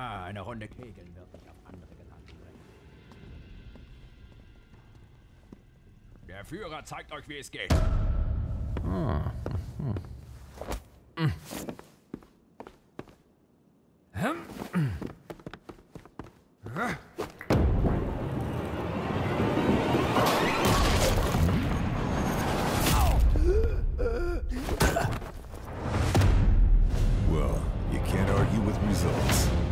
Ah, eine Runde Kegeln wird nicht auf andere gelangen Der Führer zeigt euch, wie es geht. Ah. Hm. Hm. Hm. Well, you can't argue with results.